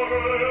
world.